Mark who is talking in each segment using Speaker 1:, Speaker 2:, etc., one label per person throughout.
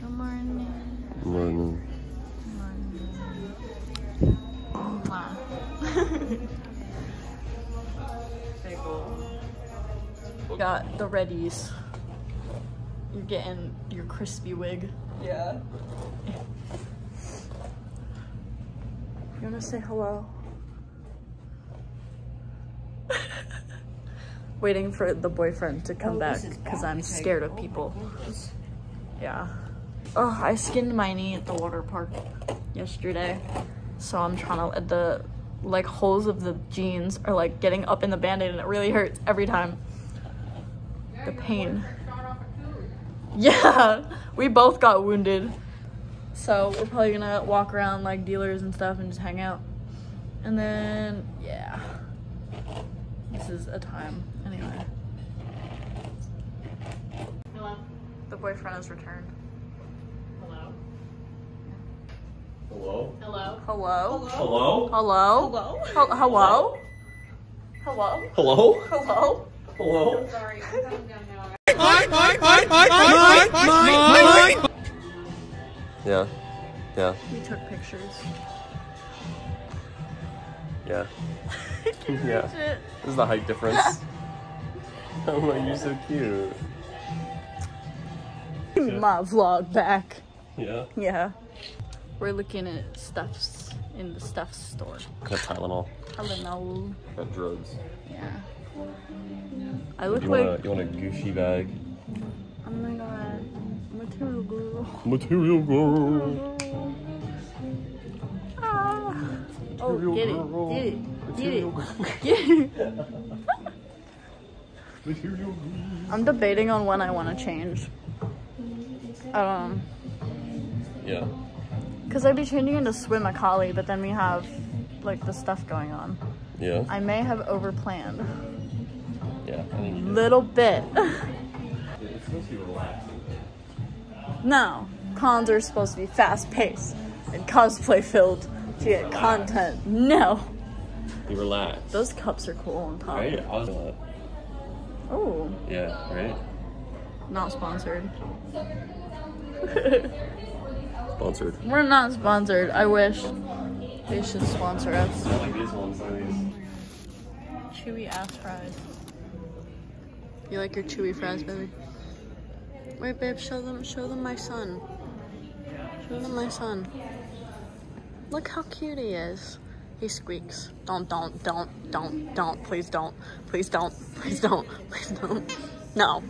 Speaker 1: Good morning.
Speaker 2: Morning.
Speaker 1: We got the readies. You're getting your crispy wig.
Speaker 3: Yeah.
Speaker 1: You wanna say hello? Waiting for the boyfriend to come
Speaker 3: Oh,
Speaker 1: back because. I'm scared of people. Yeah. Oh, I skinned my knee at the water park yesterday. So I'm trying to, the like holes of the jeans are like getting up in the band-aid and it really hurts every time. The pain. Yeah, we both got wounded. So we're probably gonna walk around like dealers and stuff and just hang out. And then, yeah. This is a time. Anyway.
Speaker 4: Hello.
Speaker 1: The boyfriend has returned.
Speaker 4: Hello.
Speaker 2: Hello?
Speaker 4: Hello.
Speaker 1: Hello?
Speaker 2: Hello?
Speaker 1: Hello?
Speaker 3: Hello?
Speaker 1: Hel- Hello? Hello?
Speaker 2: Hello?
Speaker 1: Hello?
Speaker 2: Hello?
Speaker 4: Sorry, I'm coming down now.
Speaker 2: Yeah. Yeah.
Speaker 1: We took pictures.
Speaker 2: Yeah.
Speaker 1: Can you
Speaker 2: Yeah.
Speaker 1: reach it?
Speaker 2: This is the height difference. oh my, you're so cute.
Speaker 1: Give my vlog back.
Speaker 2: Yeah.
Speaker 1: Yeah. We're looking at stuffs in the stuff store.
Speaker 2: Got Tylenol.
Speaker 1: I.
Speaker 2: Got drugs.
Speaker 1: Yeah. I look
Speaker 2: You
Speaker 1: like.
Speaker 2: want a you want a Gucci bag?
Speaker 1: Oh my god. Material girl.
Speaker 2: Material girl.
Speaker 1: Ah. Oh,
Speaker 2: Material
Speaker 1: get
Speaker 2: girl.
Speaker 1: it. Get it. Get it. Get it.
Speaker 2: Material girl.
Speaker 1: I'm debating on when I want to change. Um,
Speaker 2: Yeah.
Speaker 1: cause I'd be changing into swim Akali, but then we have like the stuff going on.
Speaker 2: Yeah.
Speaker 1: I may have overplanned.
Speaker 2: Yeah. You
Speaker 1: Little bit.
Speaker 2: It's supposed to be relaxing.
Speaker 1: no, cons are supposed to be fast paced and cosplay filled to get content. No,
Speaker 2: Be relaxed.
Speaker 1: those cups are cool on top.
Speaker 2: Right? I was that.
Speaker 1: Oh,
Speaker 2: Yeah, right?
Speaker 1: not sponsored.
Speaker 2: Sponsored.
Speaker 1: We're not sponsored. I wish they should sponsor us. Chewy ass fries. You like your chewy fries, baby? Wait, babe, show them, show them my son. Show them my son. Look how cute he is. He squeaks. Don't, don't, don't, don't, don't. Please don't. Please don't. Please don't. Please don't. No.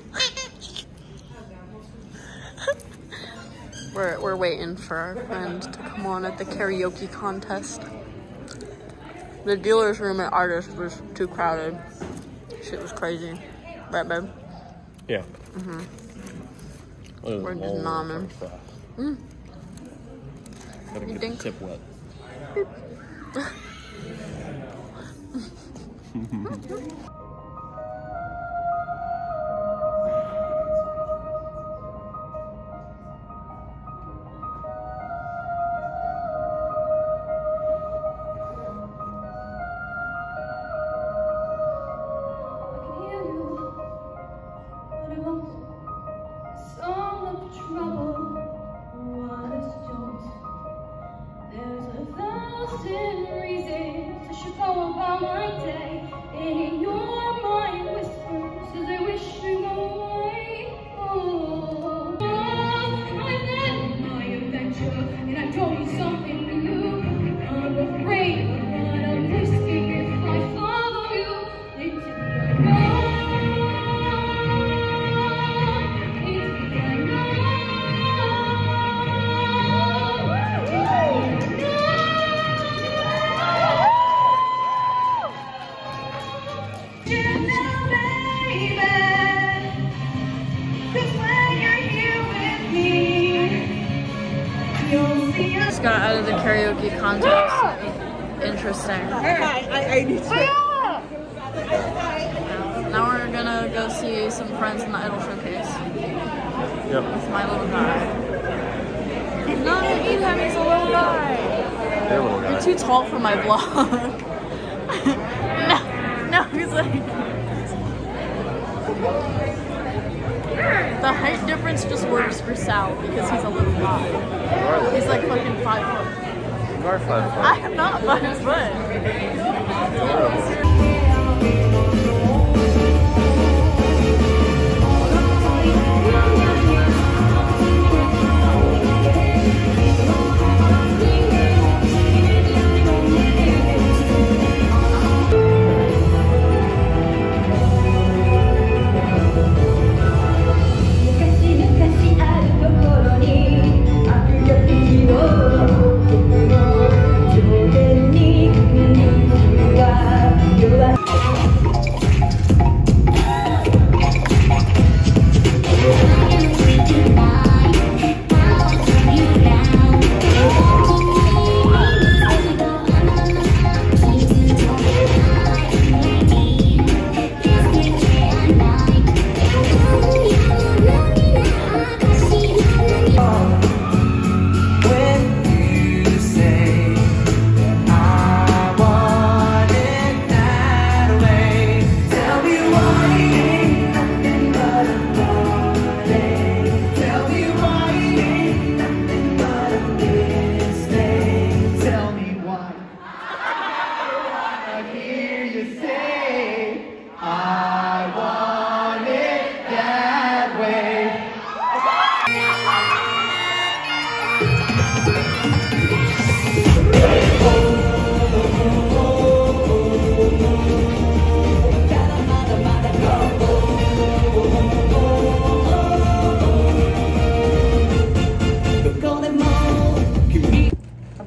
Speaker 1: We're, we're waiting for our friend to come on at the karaoke contest. The dealer's room at Artist was too crowded. Shit was crazy. Right, babe?
Speaker 2: Yeah. Mm-hmm.
Speaker 1: We're just nomming. Mm.
Speaker 2: Gotta
Speaker 1: You
Speaker 2: get
Speaker 1: think-
Speaker 2: the tip wet.
Speaker 1: got out of the karaoke contest. Interesting.
Speaker 3: I, I, I need to.
Speaker 1: Now we're gonna go see some friends in the Idol Showcase
Speaker 2: Yep.
Speaker 1: with my little guy. No, Ethan, he's a little guy.
Speaker 2: They're little guy.
Speaker 1: You're too tall for my vlog. no, no, he's like. The height difference just works for Sal because he's a little guy. He's like fucking five foot.
Speaker 2: you are five foot.
Speaker 1: I am not five foot.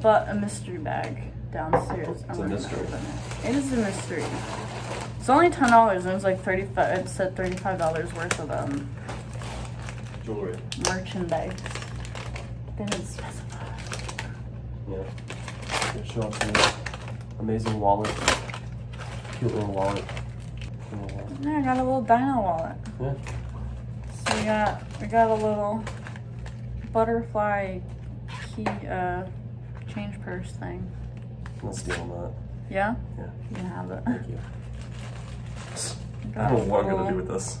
Speaker 1: Bought a mystery bag downstairs. I'm
Speaker 2: a mystery.
Speaker 1: it. It is a mystery. It's only ten dollars and it was like thirty five it said thirty five dollars worth of um
Speaker 2: Jewelry.
Speaker 1: merchandise. They didn't
Speaker 2: Yeah. Yeah, Show off your amazing wallet. Cute little wallet. Little wallet.
Speaker 1: Yeah, I got a little dino wallet.
Speaker 2: Yeah.
Speaker 1: So we got we got a little butterfly key uh change purse thing.
Speaker 2: I'll steal that.
Speaker 1: Yeah?
Speaker 2: Yeah.
Speaker 1: You can have it.
Speaker 2: Thank you. I don't know what I'm gonna do with this.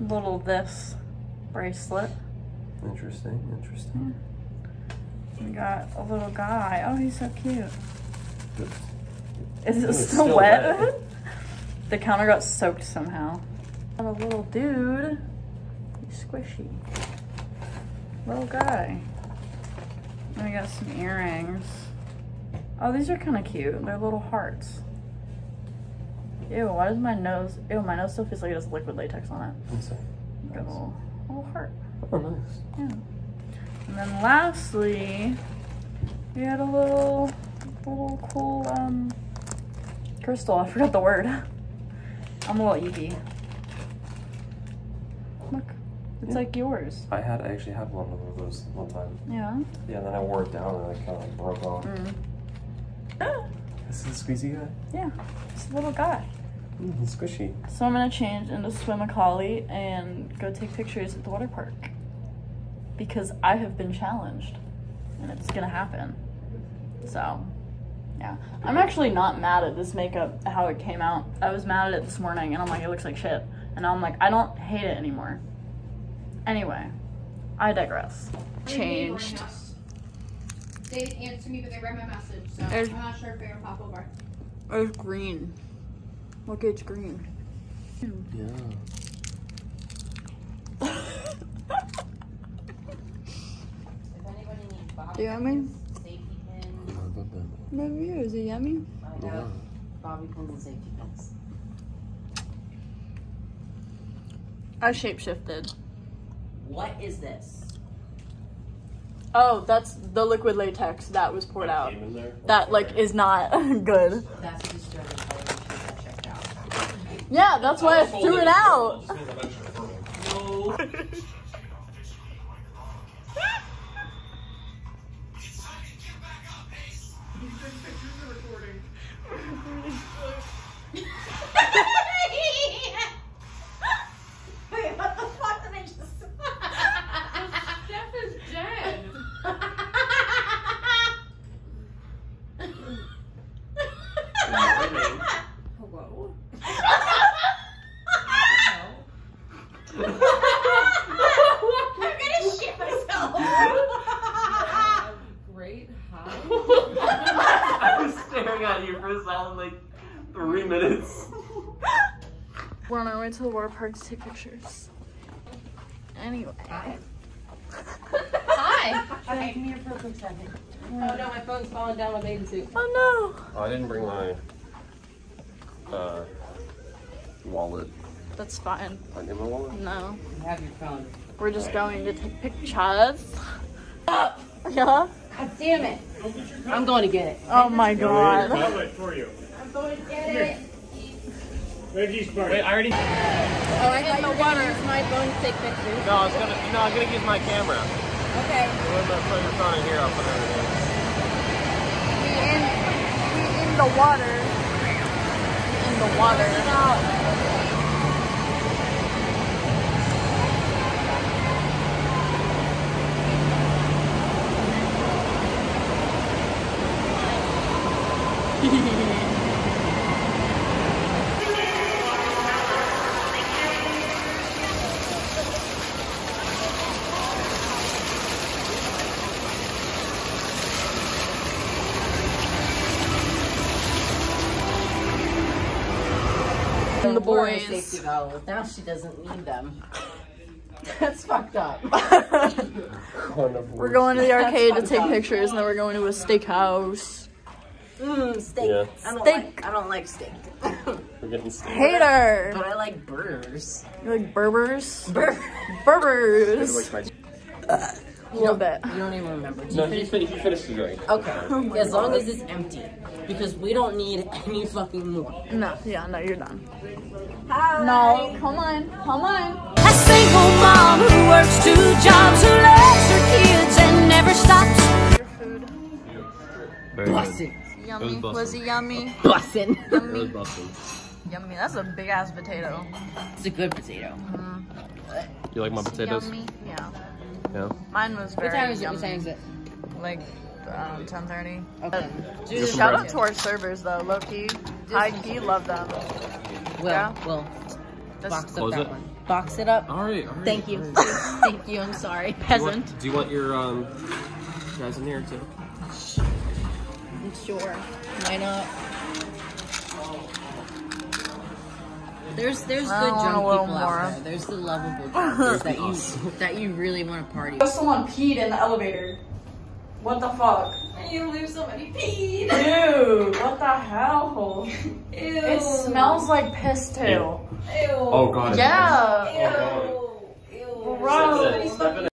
Speaker 1: Little this bracelet.
Speaker 2: Interesting, interesting.
Speaker 1: We got a little guy. Oh, he's so cute. Is it still,
Speaker 2: still
Speaker 1: wet?
Speaker 2: wet.
Speaker 1: the counter got soaked somehow. Got a little dude. He's squishy. Little guy. And we got some earrings. Oh, these are kind of cute. They're little hearts. Ew, why does my nose... Ew, my nose still feels like it has liquid latex on it. Got a little, little heart.
Speaker 2: Oh, nice.
Speaker 1: Yeah. And then lastly, we had a little, little cool um, crystal. I forgot the word. I'm a little eepy. Look, it's
Speaker 2: Yeah.
Speaker 1: like yours.
Speaker 2: I had I actually had one of those one time.
Speaker 1: Yeah.
Speaker 2: Yeah, and then I wore it down and it kind of like broke off.
Speaker 1: Mm.
Speaker 2: This is a squeezy guy.
Speaker 1: yeah, it's a little guy.
Speaker 2: Mm, he's squishy.
Speaker 1: So I'm gonna change into swim Akali and go take pictures at the water park because I have been challenged and it's gonna happen. So, yeah, I'm actually not mad at this makeup how it came out. I was mad at it this morning and I'm like, it looks like shit, and I'm like, I don't hate it anymore. Anyway, I digress. Changed.
Speaker 4: They didn't answer me, but they read my message, so
Speaker 1: There's-
Speaker 4: I'm not sure if they're gonna pop over.
Speaker 1: It's green. Look, it's green.
Speaker 2: Yeah.
Speaker 5: If anybody needs bobby
Speaker 1: Yummy?
Speaker 5: pins, safety pins,
Speaker 1: Maybe is it yummy?
Speaker 5: I have bobby pins and safety pins.
Speaker 1: I shapeshifted.
Speaker 5: What is this?
Speaker 1: Oh, that's the liquid latex that was poured out.
Speaker 2: Came in there.
Speaker 1: That like is not good.
Speaker 5: That's the sterling color that checked out.
Speaker 1: Yeah, that's why I threw it out.
Speaker 5: Hello?
Speaker 4: I'm gonna shit myself. Great. I was
Speaker 6: staring at you
Speaker 5: for a solid three
Speaker 2: minutes.
Speaker 1: We're on our way to the water park to take pictures. Anyway.
Speaker 5: Hi.
Speaker 4: Hi.
Speaker 5: Okay, give me a perfect second. Oh no, my phone's falling down my bathing suit.
Speaker 1: Oh
Speaker 2: Oh, I didn't bring my uh, wallet.
Speaker 1: That's fine.
Speaker 2: I need my wallet.
Speaker 1: No.
Speaker 5: You have your phone.
Speaker 1: We're just going to take pictures. Yeah?
Speaker 5: God damn it. I'm going to get it.
Speaker 1: Oh my god.
Speaker 6: Outlet for you.
Speaker 5: I'm going to get it.
Speaker 6: Reggie's party.
Speaker 2: Wait, I already.
Speaker 5: Oh, I thought you water. going my phone to take pictures.
Speaker 2: No, I was gonna. No, I'm gonna use my camera.
Speaker 5: Okay.
Speaker 2: I'm gonna put your phone in here. I'll put it.
Speaker 1: We in, we in the water. In the water. And
Speaker 5: a
Speaker 1: boys.
Speaker 5: Safety goggles. Now she doesn't need them. That's fucked up.
Speaker 1: We're going to the arcade to take pictures, and then we're going to a steakhouse.
Speaker 5: Mmm, steak.
Speaker 2: Yeah.
Speaker 5: I don't
Speaker 1: Steak.
Speaker 5: like. I don't like steak.
Speaker 2: We're getting steak.
Speaker 1: Hater!
Speaker 5: but I like burgers.
Speaker 1: You like Berbers?
Speaker 5: Burger.
Speaker 1: Berbers!
Speaker 2: Like my-
Speaker 1: A little bit.
Speaker 5: You don't even remember. Do you
Speaker 2: No, he,
Speaker 5: finish?
Speaker 2: fin- he finished the drink.
Speaker 5: Okay. as long as it's empty, because we don't need any fucking more.
Speaker 1: No, yeah, no, you're done. Hi. No, come on, come on.
Speaker 7: A single mom who works two jobs, who loves her kids and never stops.
Speaker 1: Your food.
Speaker 5: Bussin'.
Speaker 1: Yummy.
Speaker 2: bussin'.
Speaker 1: Was it yummy?
Speaker 5: Bussin'.
Speaker 2: It was busting.
Speaker 1: Yummy. That's a big ass potato.
Speaker 5: It's a good potato. Mm-hmm.
Speaker 2: You like my potatoes?
Speaker 1: Yummy. Yeah.
Speaker 2: Yeah.
Speaker 1: Mine was very
Speaker 5: What time is it?
Speaker 1: yummy.
Speaker 5: What time is it?
Speaker 1: Like um, 10:30.
Speaker 5: Okay.
Speaker 2: Just
Speaker 1: Shout out to our servers though, Loki. High key, love them.
Speaker 5: Will,
Speaker 1: Yeah.
Speaker 5: Will,
Speaker 1: Just
Speaker 5: box up that
Speaker 2: it.
Speaker 5: one. Box it up.
Speaker 2: All right. All right.
Speaker 5: Thank you. Thank you. I'm sorry.
Speaker 2: Do you,
Speaker 1: peasant.
Speaker 2: want, do you want your um guys in here too?
Speaker 5: Sure. Why not? There's there's
Speaker 1: I
Speaker 5: good
Speaker 1: oh,
Speaker 5: drunk people
Speaker 1: more.
Speaker 5: out there. There's the lovable drunkers that you that you really want to party. with.
Speaker 1: Someone peed in the elevator. What the fuck?
Speaker 4: You believe somebody peed.
Speaker 1: Dude, what the hell?
Speaker 4: Ew.
Speaker 1: It smells like piss too.
Speaker 4: Ew.
Speaker 2: Oh god.
Speaker 1: Yeah.
Speaker 4: Ew. Ew.
Speaker 1: Gross.
Speaker 4: Somebody